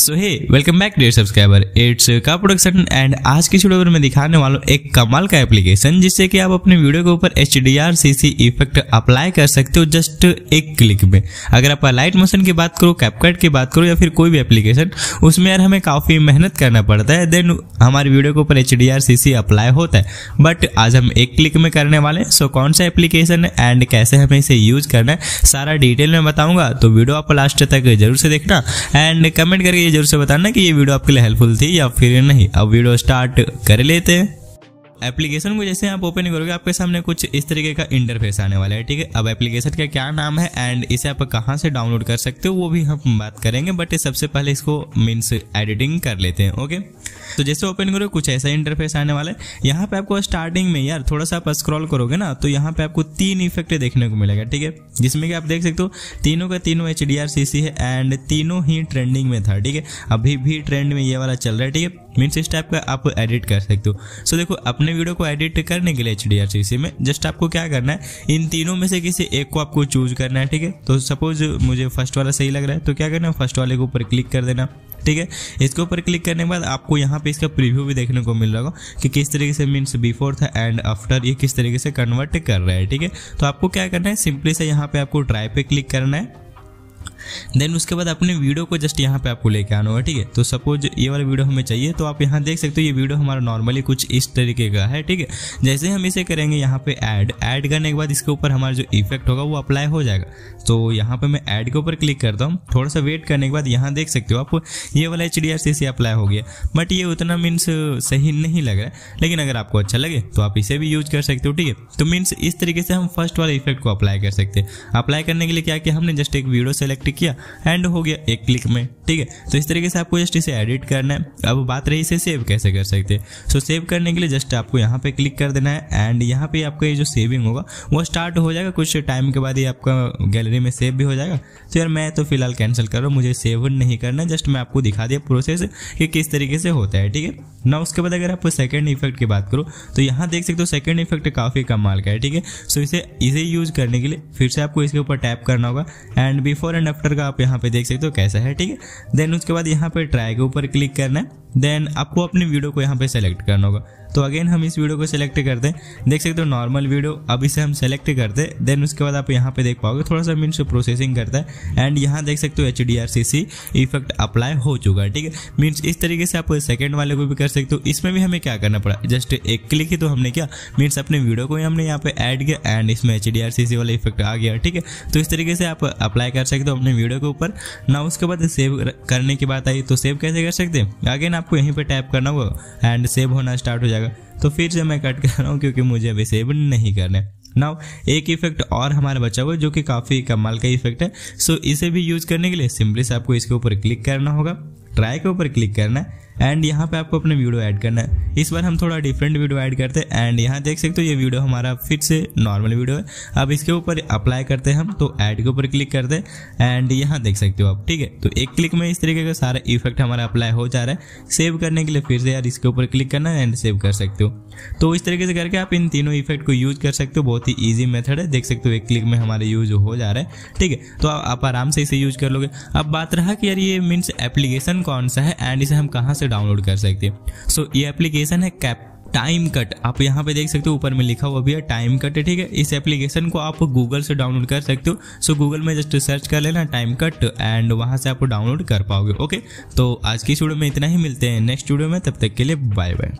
So hey welcome back dear subscriber it's का production and आज की वीडियो में दिखाने वाला हूँ एक कमाल का एप्लीकेशन जिससे कि आप अपने वीडियो के ऊपर H D R C C effect apply कर सकते हो जस्ट एक क्लिक में। अगर आप लाइट मोशन की बात करो कैपकट की बात करो या फिर कोई भी एप्लीकेशन उसमें यार हमें काफ़ी मेहनत करना पड़ता है। देन हमारी वीडियो के ऊपर H D R C C apply होता है। बट आज हम एक क्लिक में करने वाले सो कौन सा एप्लीकेशन है एंड कैसे हमें इसे यूज़ करना है, सारा डिटेल में बताऊँगा। तो वीडियो आप लास्ट तक ज़रूर से देखना। एंड कमेंट करके ये ज़रूर से बताना कि ये वीडियो आपके लिए हेल्पफुल थी या फिर नहीं। अब वीडियो स्टार्ट कर लेते हैं। एप्लीकेशन को जैसे आप ओपन करोगे, आपके सामने कुछ इस तरीके का इंटरफेस आने वाला है, ठीक है? अब एप्लीकेशन का क्या नाम है एंड इसे आप कहाँ से डाउनलोड कर सकते हो, वो भी हम बात करेंगे बट सबसे पहले इसको मीन्स एडिटिंग कर लेते हैं ओके तो जैसे ओपन करोगे कुछ ऐसा इंटरफेस आने वाला है। यहाँ पे आपको स्टार्टिंग में यार थोड़ा सा आप स्क्रॉल करोगे ना तो यहाँ पे आपको तीन इफ़ेक्ट देखने को मिलेगा, ठीक है? जिसमें कि आप देख सकते हो, तीनों का तीनों एच डी है एंड तीनों ही ट्रेंडिंग में था, ठीक है? अभी भी ट्रेंड में ये वाला चल रहा है, ठीक है? मीन्स इस टाइप का आप एडिट कर सकते हो। सो देखो, अपने वीडियो को एडिट करने के लिए एच में जस्ट आपको क्या करना है, इन तीनों में से किसी एक को आपको चूज़ करना है, ठीक है? तो सपोज़ मुझे फ़र्स्ट वाला सही लग रहा है तो क्या करना है फ़र्स्ट वाले के ऊपर क्लिक कर देना। ठीक है? इसके ऊपर क्लिक करने के बाद आपको यहाँ पे इसका प्रीव्यू भी देखने को मिल रहा होगा कि किस तरीके से मीन्स बिफोर था एंड आफ्टर ये किस तरीके से कन्वर्ट कर रहा है, ठीक है? तो आपको क्या करना है? सिंपली से यहाँ पे आपको ड्राइव पे क्लिक करना है। देन उसके बाद अपने वीडियो को जस्ट यहाँ पे आपको लेके आना होगा, ठीक है? तो सपोज़ ये वाला वीडियो हमें चाहिए तो आप यहाँ देख सकते हो ये वीडियो हमारा नॉर्मली कुछ इस तरीके का है, ठीक है? जैसे हम इसे करेंगे यहाँ पे ऐड ऐड करने के बाद इसके ऊपर हमारा जो इफ़ेक्ट होगा वो अप्लाई हो जाएगा। तो यहाँ पे मैं ऐड के ऊपर क्लिक करता हूँ। थोड़ा सा वेट करने के बाद यहाँ देख सकते हो आप, ये वाला H D R C apply हो गया। बट ये उतना मीन्स सही नहीं लग रहा है। लेकिन अगर आपको अच्छा लगे तो आप इसे भी यूज़ कर सकते हो, ठीक है? तो मीन्स इस तरीके से हम फ़र्स्ट वाले इफ़ेक्ट को अप्लाई कर सकते हैं। अप्लाई करने के लिए क्या किया हमने? जस्ट एक वीडियो सेलेक्ट किया एंड हो गया एक क्लिक में, ठीक है? तो इस तरीके से आपको जस्ट इसे एडिट करना है। अब बात रही इसे सेव कैसे कर सकते हैं? सो सेव करने के लिए जस्ट आपको यहाँ पे क्लिक कर देना है एंड यहाँ पे आपका ये जो सेविंग होगा, वो स्टार्ट हो जाएगा। कुछ टाइम के बाद ही आपका गैलरी में सेव भी हो जाएगा। तो यार मैं तो फ़िलहाल कैंसिल कर रहा हूँ, मुझे सेव नहीं करना जस्ट मैं आपको दिखा दिया प्रोसेस कि किस तरीके से होता है, ठीक है? ना उसके बाद अगर आप सेकेंड इफ़ेक्ट की बात करो तो यहाँ देख सकते हो सेकंड इफ़ेक्ट काफ़ी कमाल का है, ठीक है? सो इसे इसे यूज़ करने के लिए फिर से आपको इसके ऊपर टैप करना होगा। एंड बिफोर एंड आफ्टर का आप यहाँ पे देख सकते हो कैसा है, ठीक है? देन उसके बाद यहाँ पे ट्राई के ऊपर क्लिक करना है। देन आपको अपनी वीडियो को यहाँ पे सेलेक्ट करना होगा। तो अगेन हम इस वीडियो को सिलेक्ट करते हैं। देख सकते हो नॉर्मल वीडियो अब इसे हम सेलेक्ट करते हैं। देन उसके बाद आप यहाँ पे देख पाओगे थोड़ा सा मीन्स प्रोसेसिंग करता है। एंड यहाँ देख सकते हो H D R C C effect apply हो चुका है, ठीक है? मीन्स इस तरीके से आप सेकेंड वाले को भी कर सकते हो। इसमें भी हमें क्या करना पड़ा? जस्ट एक क्लिक ही तो हमने क्या। मीन्स अपने वीडियो को ही हमने यहाँ पे ऐड किया एंड इसमें H D R C C वाला इफ़ेक्ट आ गया, ठीक है? तो इस तरीके से आप अप्लाई कर सकते हो अपने वीडियो के ऊपर। ना उसके बाद सेव करने की बात आई तो सेव कैसे कर सकते हैं? अगेन आपको यहीं पर टैप करना होगा। एंड सेव होना स्टार्ट हो जाएगा। तो फिर से मैं कट कर रहा हूँ क्योंकि मुझे अभी सेव नहीं करना नाउ एक इफ़ेक्ट और हमारा बचा हुआ जो कि काफ़ी कमाल का इफ़ेक्ट है। सो इसे भी यूज़ करने के लिए सिंपली से आपको इसके ऊपर क्लिक करना होगा। ट्राई के ऊपर क्लिक करना है। एंड यहाँ पे आपको अपने वीडियो ऐड करना है। इस बार हम थोड़ा डिफरेंट वीडियो ऐड करते हैं। एंड यहाँ देख सकते हो, ये वीडियो हमारा फिर से नॉर्मल वीडियो है। अब इसके ऊपर अप्लाई करते हैं हम तो ऐड के ऊपर क्लिक करते हैं। एंड यहाँ देख सकते हो आप, ठीक है? तो एक क्लिक में इस तरीके का सारा इफ़ेक्ट हमारा अप्लाई हो जा रहा है। सेव करने के लिए फिर से यार इसके ऊपर क्लिक करना है एंड सेव कर सकते हो। तो इस तरीके से करके आप इन तीनों इफ़ेक्ट को यूज़ कर सकते हो। बहुत ही ईजी मेथड है। देख सकते हो एक क्लिक में हमारे यूज़ हो जा रहा है। ठीक है तो आप आराम से इसे यूज़ कर लोगे। अब बात रहा कि यार ये मीन्स एप्लीकेशन कौन सा है एंड इसे हम कहाँ से डाउनलोड कर सकते हैं। सो ये एप्लीकेशन है कैप टाइम कट आप यहाँ पे देख सकते हो, ऊपर में लिखा हुआ भी है टाइम कट है ठीक है। इस एप्लीकेशन को आप गूगल से डाउनलोड कर सकते हो। सो गूगल में जस्ट सर्च कर लेना टाइम कट एंड वहाँ से आप डाउनलोड कर पाओगे। ओके तो आज की स्टूडियो में इतना ही। मिलते हैं नेक्स्ट स्टूडियो में। तब तक के लिए बाय बाय